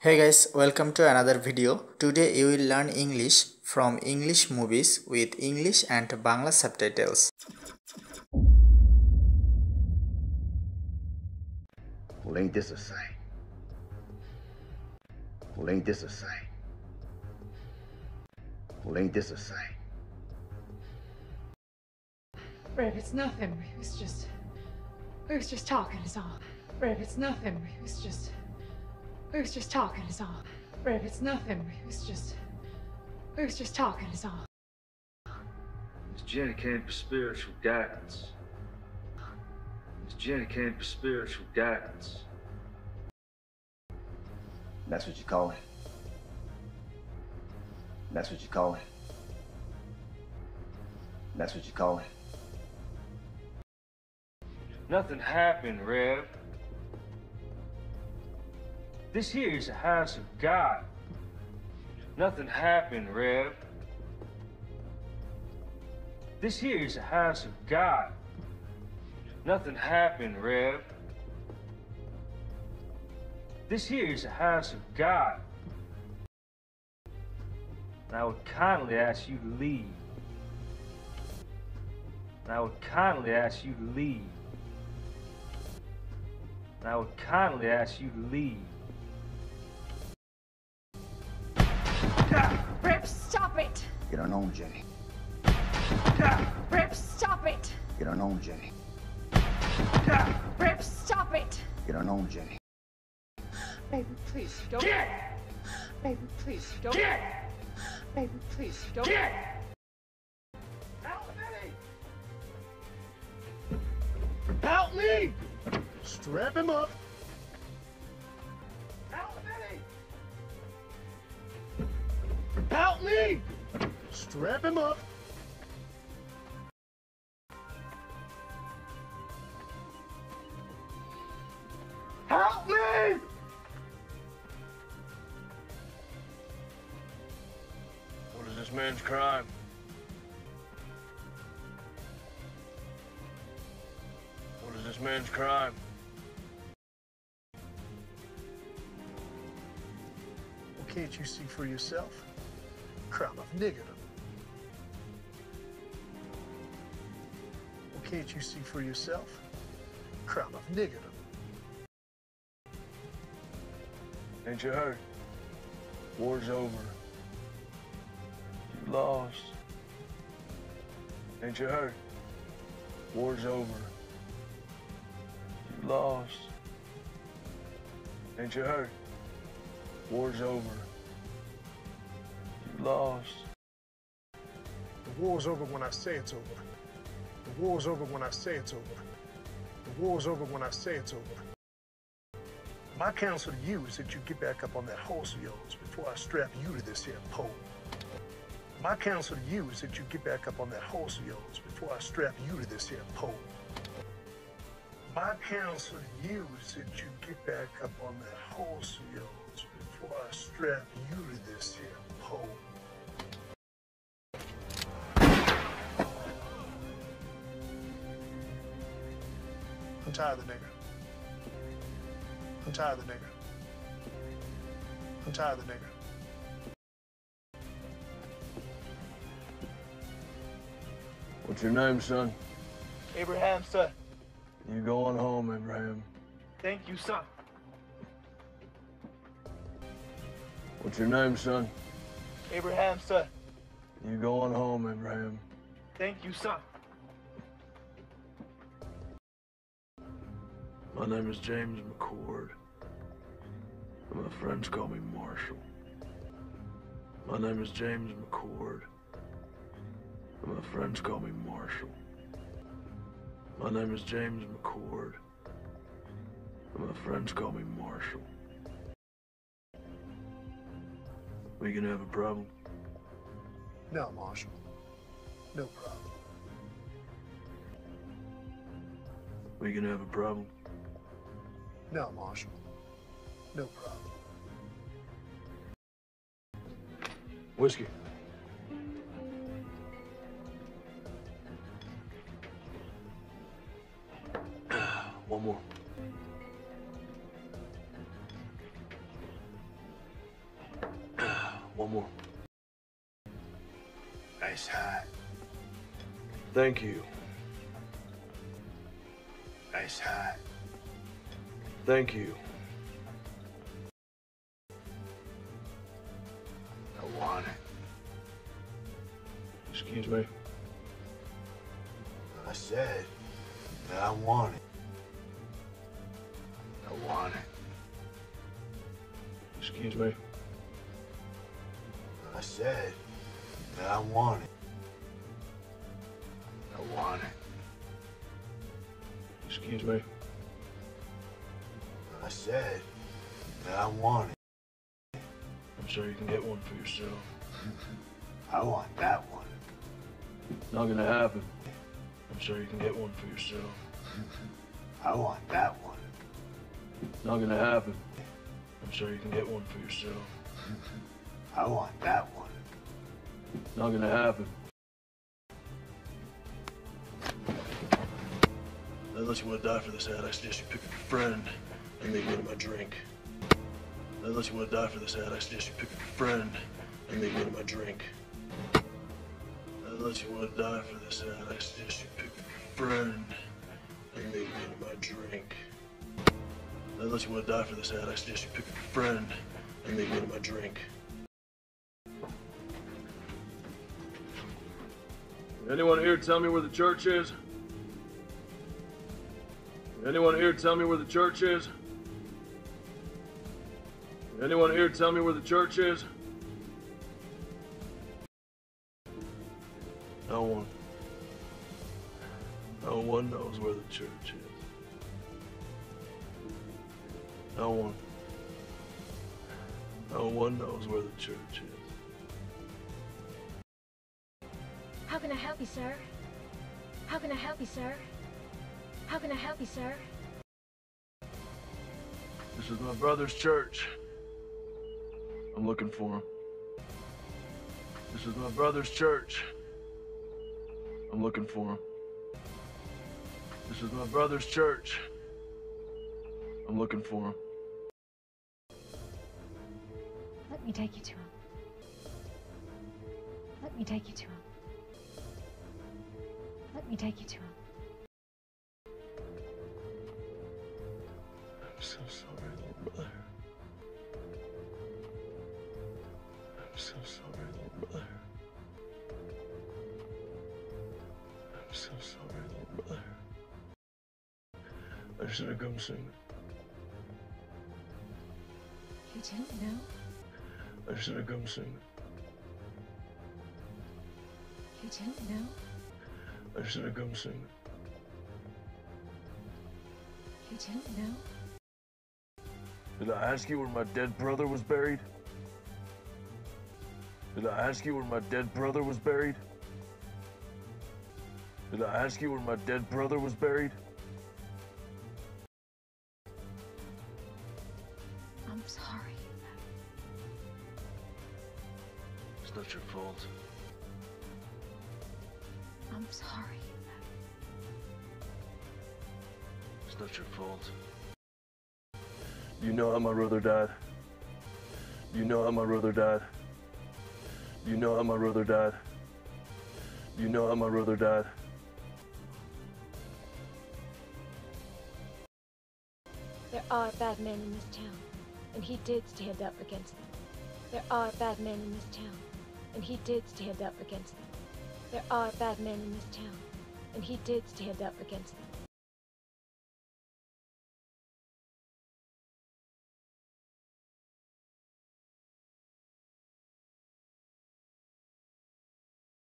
Hey guys, welcome to another video. Today you will learn English from English movies with English and Bangla subtitles. Well, ain't this a sight? Well, ain't this a sight? Well, ain't this a sight? Reb, it's nothing. We was just. We was just talking, is all. Reb, it's nothing. We was just. We was just talking, is all. Reb, it's nothing. We was just. We was just talking, is all. Miss Jenny came for spiritual guidance. Miss Jenny came for spiritual guidance. That's what you call it. That's what you call it. That's what you call it. Nothing happened, Rev. This here is a house of God. Nothing happened, Rev. This here is a house of God. Nothing happened, Rev. This here is a house of God. And I would kindly ask you to leave. And I would kindly ask you to leave. And I would kindly ask you to leave. Stop it! Get on home, Jenny. Reb, stop it! Get on home, Jenny. Reb, stop it! Get on home, Jenny. Baby, please, don't. Get! Baby, please, don't. Get! Baby, please, don't. Get! Help me! Strap him up. Help me! Strap him up. Help me! What is this man's crime? What is this man's crime? Well, can't you see for yourself? Crowd of niggerdom. Can't you see for yourself? Crowd of niggerdom. Ain't you heard? War's over. You lost. Ain't you heard? War's over. You lost. Ain't you heard? War's over. You lost. The war's over when I say it's over. The war's over when I say it's over. The war's over when I say it's over. My counsel to you is that you get back up on that horse of yours before I strap you to this here pole. My counsel to you is that you get back up on that horse of yours before I strap you to this here pole. My counsel to you is that you get back up on that horse of yours before I strap you to this here pole. I'm tired of the nigger. I'm tired of the nigger. I'm tired of the nigger. What's your name, son? Abraham, sir. You going home, Abraham. Thank you, sir. What's your name, son? Abraham, sir. You going home, Abraham. Thank you, sir. My name is James McCord. And my friends call me Marshall. My name is James McCord. And my friends call me Marshall. My name is James McCord. And my friends call me Marshall. We gonna have a problem? No, Marshall. No problem. We gonna have a problem? No, Marshall. No problem. Whiskey. One more. One more. Nice hat. Thank you. Nice hat. Thank you. I want it. Excuse me. I said that I want it. I want it. Excuse me. I said that I want it. I want it. Excuse me. I said that I want it. I'm sure you can get one for yourself. I want that one. Not gonna happen. I'm sure you can get one for yourself. I want that one. Not gonna happen. I'm sure you can get one for yourself. I want that one. Not gonna happen. Unless you want to die for this ad, I suggest you pick up your friend and leave me to my drink. Unless you want to die for this ad, I suggest you pick up your friend and leave me to my drink. Unless you want to die for this ad, I suggest you pick up your friend and leave me to my drink. Unless you want to die for this ad, I suggest you pick up your friend and leave me to my drink. Anyone here tell me where the church is? Anyone here tell me where the church is? Anyone here tell me where the church is? No one. No one knows where the church is. No one. No one knows where the church is. How can I help you, sir? How can I help you, sir? How can I help you, sir? This is my brother's church. I'm looking for him. This is my brother's church. I'm looking for him. This is my brother's church. I'm looking for him. Let me take you to him. Let me take you to him. Let me take you to him. I'm so sorry, little brother. I'm so sorry, little brother. I'm so sorry, little brother. I should have come sooner. You didn't know? I should have come sooner. You didn't know? I should have come sooner. You didn't know? Did I ask you where my dead brother was buried? Did I ask you where my dead brother was buried? Did I ask you where my dead brother was buried? I'm sorry. It's not your fault. I'm sorry. It's not your fault. You know how my brother died. You know how my brother died. You know how my brother died. You know how my brother died. There are bad men in this town, and he did stand up against them. There are bad men in this town, and he did stand up against them. There are bad men in this town, and he did stand up against them.